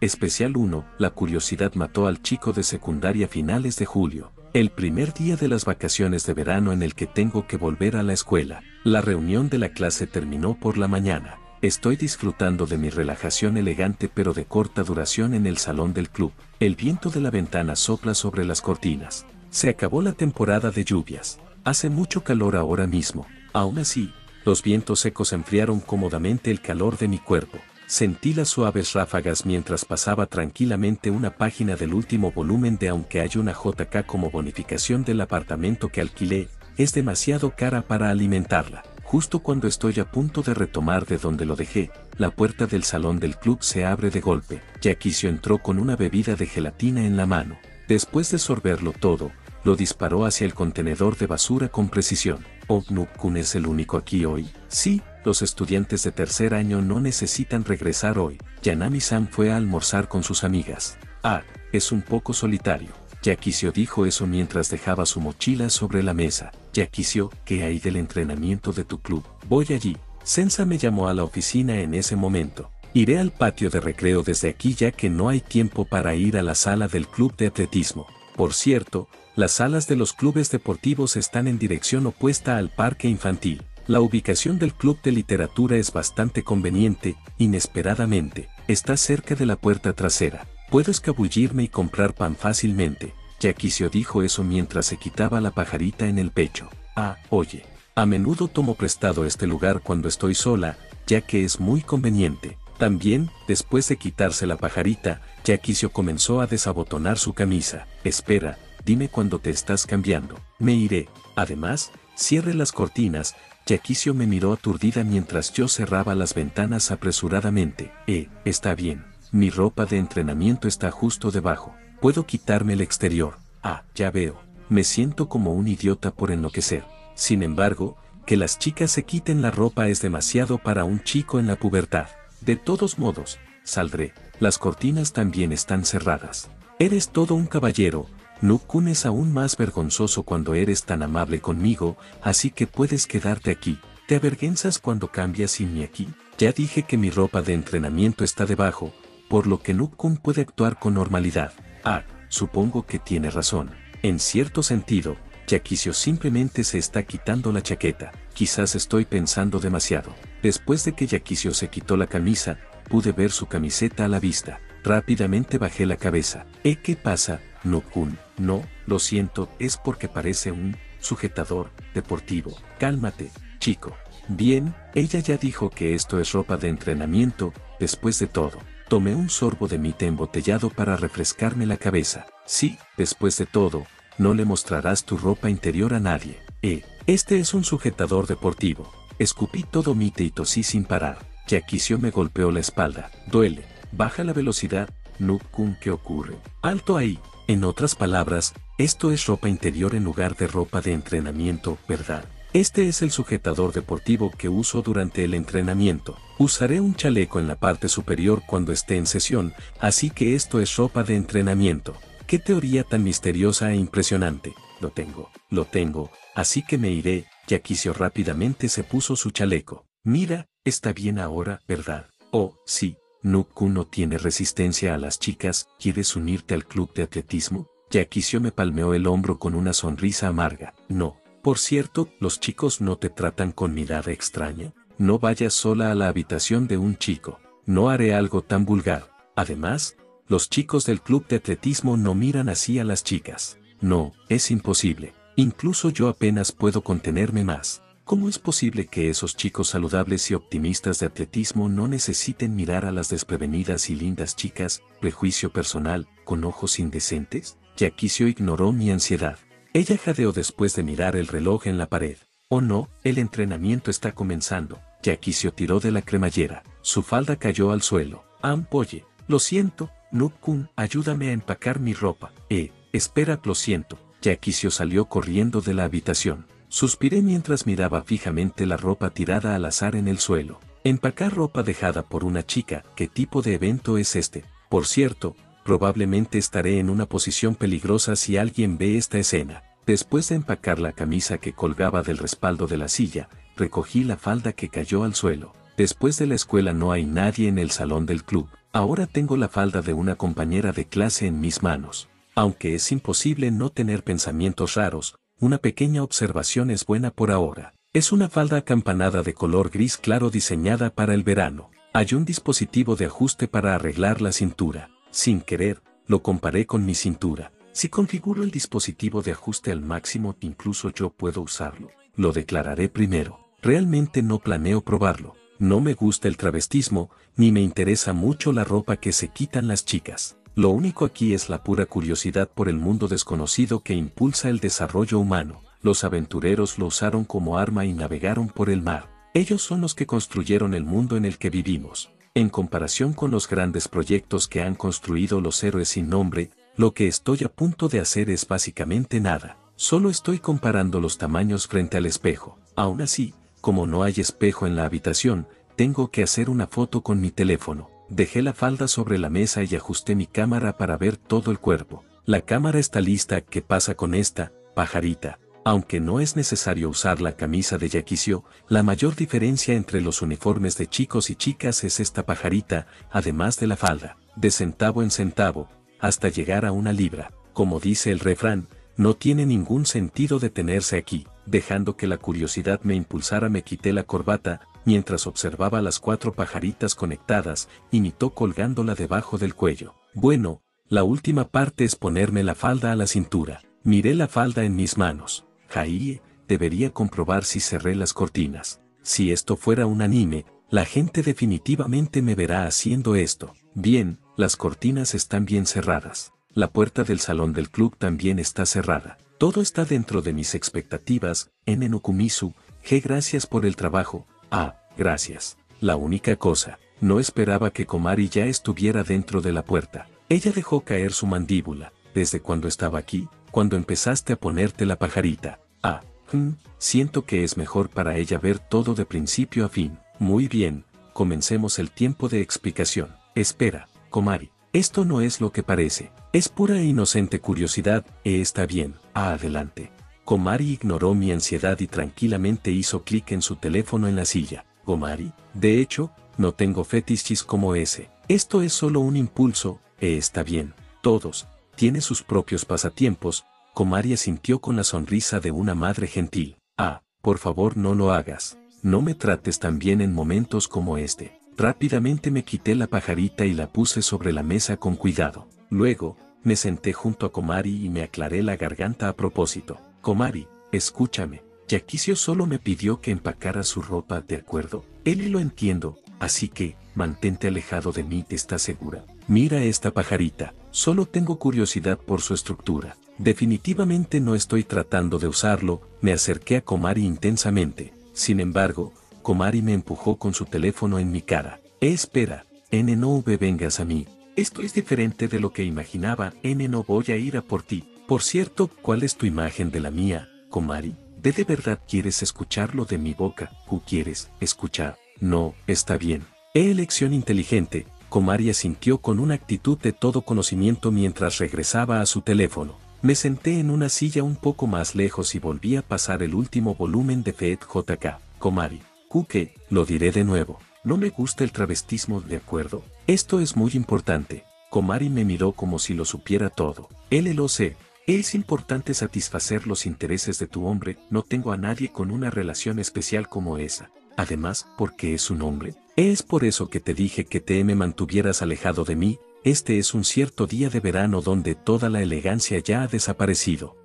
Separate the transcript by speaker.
Speaker 1: Especial 1, la curiosidad mató al chico de secundaria finales de julio. El primer día de las vacaciones de verano en el que tengo que volver a la escuela. La reunión de la clase terminó por la mañana. Estoy disfrutando de mi relajación elegante pero de corta duración en el salón del club. El viento de la ventana sopla sobre las cortinas. Se acabó la temporada de lluvias. Hace mucho calor ahora mismo. Aún así, los vientos secos enfriaron cómodamente el calor de mi cuerpo. Sentí las suaves ráfagas mientras pasaba tranquilamente una página del último volumen de Aunque hay una JK como bonificación del apartamento que alquilé, es demasiado cara para alimentarla. Justo cuando estoy a punto de retomar de donde lo dejé, la puerta del salón del club se abre de golpe. Yaquisio entró con una bebida de gelatina en la mano. Después de sorberlo todo, lo disparó hacia el contenedor de basura con precisión. Oh, Kun es el único aquí hoy. Sí, los estudiantes de tercer año no necesitan regresar hoy. Yanami-san fue a almorzar con sus amigas. Ah, es un poco solitario. Yakisio dijo eso mientras dejaba su mochila sobre la mesa. Yakisio, ¿qué hay del entrenamiento de tu club? Voy allí. Sensa me llamó a la oficina en ese momento. Iré al patio de recreo desde aquí ya que no hay tiempo para ir a la sala del club de atletismo. Por cierto, las salas de los clubes deportivos están en dirección opuesta al parque infantil. La ubicación del club de literatura es bastante conveniente, inesperadamente, está cerca de la puerta trasera. Puedo escabullirme y comprar pan fácilmente. Yaquisio dijo eso mientras se quitaba la pajarita en el pecho. Ah, oye. A menudo tomo prestado este lugar cuando estoy sola, ya que es muy conveniente. También, después de quitarse la pajarita, Yaquisio comenzó a desabotonar su camisa. Espera, dime cuándo te estás cambiando. Me iré. Además, cierre las cortinas. Yaquisio me miró aturdida mientras yo cerraba las ventanas apresuradamente. Eh, está bien. Mi ropa de entrenamiento está justo debajo. Puedo quitarme el exterior. Ah, ya veo. Me siento como un idiota por enloquecer. Sin embargo, que las chicas se quiten la ropa es demasiado para un chico en la pubertad. De todos modos, saldré. Las cortinas también están cerradas. Eres todo un caballero. Nukun es aún más vergonzoso cuando eres tan amable conmigo, así que puedes quedarte aquí. ¿Te avergüenzas cuando cambias sin mí aquí? Ya dije que mi ropa de entrenamiento está debajo, por lo que Nukun puede actuar con normalidad. Ah, supongo que tiene razón. En cierto sentido, Yakisio simplemente se está quitando la chaqueta. Quizás estoy pensando demasiado. Después de que Yakisio se quitó la camisa, pude ver su camiseta a la vista. Rápidamente bajé la cabeza. ¿Eh qué pasa, Nukun? No, lo siento, es porque parece un sujetador deportivo. Cálmate, chico. Bien, ella ya dijo que esto es ropa de entrenamiento, después de todo. Tomé un sorbo de mi té embotellado para refrescarme la cabeza. Sí, después de todo, no le mostrarás tu ropa interior a nadie. Eh, este es un sujetador deportivo. Escupí todo mi té y tosí sin parar. Yaquisio me golpeó la espalda. Duele. Baja la velocidad. Nukun, ¿qué ocurre? Alto ahí. En otras palabras, esto es ropa interior en lugar de ropa de entrenamiento, ¿verdad? Este es el sujetador deportivo que uso durante el entrenamiento. Usaré un chaleco en la parte superior cuando esté en sesión, así que esto es ropa de entrenamiento. ¡Qué teoría tan misteriosa e impresionante! Lo tengo, lo tengo, así que me iré. Yaquisio rápidamente se puso su chaleco. Mira, está bien ahora, ¿verdad? Oh, sí, Nuku no tiene resistencia a las chicas, ¿quieres unirte al club de atletismo? Yaquisio me palmeó el hombro con una sonrisa amarga. No, por cierto, los chicos no te tratan con mirada extraña. No vayas sola a la habitación de un chico. No haré algo tan vulgar. Además, los chicos del club de atletismo no miran así a las chicas. No, es imposible. Incluso yo apenas puedo contenerme más. ¿Cómo es posible que esos chicos saludables y optimistas de atletismo no necesiten mirar a las desprevenidas y lindas chicas, prejuicio personal, con ojos indecentes? Yaquisio ignoró mi ansiedad. Ella jadeó después de mirar el reloj en la pared. Oh no, el entrenamiento está comenzando. Yaquisio tiró de la cremallera. Su falda cayó al suelo. Ampolle, lo siento, Nukun, ayúdame a empacar mi ropa. Eh, espera, lo siento. Yaquisio salió corriendo de la habitación. Suspiré mientras miraba fijamente la ropa tirada al azar en el suelo. Empacar ropa dejada por una chica, ¿qué tipo de evento es este? Por cierto, Probablemente estaré en una posición peligrosa si alguien ve esta escena. Después de empacar la camisa que colgaba del respaldo de la silla, recogí la falda que cayó al suelo. Después de la escuela no hay nadie en el salón del club. Ahora tengo la falda de una compañera de clase en mis manos. Aunque es imposible no tener pensamientos raros, una pequeña observación es buena por ahora. Es una falda acampanada de color gris claro diseñada para el verano. Hay un dispositivo de ajuste para arreglar la cintura. Sin querer, lo comparé con mi cintura. Si configuro el dispositivo de ajuste al máximo, incluso yo puedo usarlo. Lo declararé primero. Realmente no planeo probarlo. No me gusta el travestismo, ni me interesa mucho la ropa que se quitan las chicas. Lo único aquí es la pura curiosidad por el mundo desconocido que impulsa el desarrollo humano. Los aventureros lo usaron como arma y navegaron por el mar. Ellos son los que construyeron el mundo en el que vivimos. En comparación con los grandes proyectos que han construido los héroes sin nombre, lo que estoy a punto de hacer es básicamente nada. Solo estoy comparando los tamaños frente al espejo. Aún así, como no hay espejo en la habitación, tengo que hacer una foto con mi teléfono. Dejé la falda sobre la mesa y ajusté mi cámara para ver todo el cuerpo. La cámara está lista, ¿qué pasa con esta, pajarita? Aunque no es necesario usar la camisa de Yaquisio, la mayor diferencia entre los uniformes de chicos y chicas es esta pajarita, además de la falda, de centavo en centavo, hasta llegar a una libra. Como dice el refrán, no tiene ningún sentido detenerse aquí. Dejando que la curiosidad me impulsara me quité la corbata, mientras observaba las cuatro pajaritas conectadas, imitó colgándola debajo del cuello. Bueno, la última parte es ponerme la falda a la cintura. Miré la falda en mis manos. Jaie, debería comprobar si cerré las cortinas. Si esto fuera un anime, la gente definitivamente me verá haciendo esto. Bien, las cortinas están bien cerradas. La puerta del salón del club también está cerrada. Todo está dentro de mis expectativas, N. Nokumisu, G. Gracias por el trabajo. Ah, gracias. La única cosa, no esperaba que Komari ya estuviera dentro de la puerta. Ella dejó caer su mandíbula. Desde cuando estaba aquí, cuando empezaste a ponerte la pajarita. Ah, hmm, siento que es mejor para ella ver todo de principio a fin. Muy bien, comencemos el tiempo de explicación. Espera, Komari, esto no es lo que parece. Es pura e inocente curiosidad, e está bien, adelante. Komari ignoró mi ansiedad y tranquilamente hizo clic en su teléfono en la silla. Komari, de hecho, no tengo fetiches como ese. Esto es solo un impulso, e está bien. Todos, tiene sus propios pasatiempos, Komari sintió con la sonrisa de una madre gentil. Ah, por favor no lo hagas. No me trates tan bien en momentos como este. Rápidamente me quité la pajarita y la puse sobre la mesa con cuidado. Luego, me senté junto a Komari y me aclaré la garganta a propósito. Komari, escúchame. Yaquisio solo me pidió que empacara su ropa, ¿de acuerdo? Él y lo entiendo, así que, mantente alejado de mí, ¿estás segura? Mira esta pajarita, solo tengo curiosidad por su estructura. Definitivamente no estoy tratando de usarlo, me acerqué a Komari intensamente. Sin embargo, Komari me empujó con su teléfono en mi cara. Espera, N no vengas a mí, esto es diferente de lo que imaginaba, N no voy a ir a por ti. Por cierto, ¿cuál es tu imagen de la mía, Komari? ¿De de verdad quieres escucharlo de mi boca? ¿Tú quieres escuchar? No, está bien. He elección inteligente, Komari asintió con una actitud de todo conocimiento mientras regresaba a su teléfono. Me senté en una silla un poco más lejos y volví a pasar el último volumen de Fed JK. Komari. Kuke, lo diré de nuevo. No me gusta el travestismo, ¿de acuerdo? Esto es muy importante. Komari me miró como si lo supiera todo. Él lo sé. Es importante satisfacer los intereses de tu hombre, no tengo a nadie con una relación especial como esa. Además, porque es un hombre. Es por eso que te dije que te me mantuvieras alejado de mí, este es un cierto día de verano donde toda la elegancia ya ha desaparecido.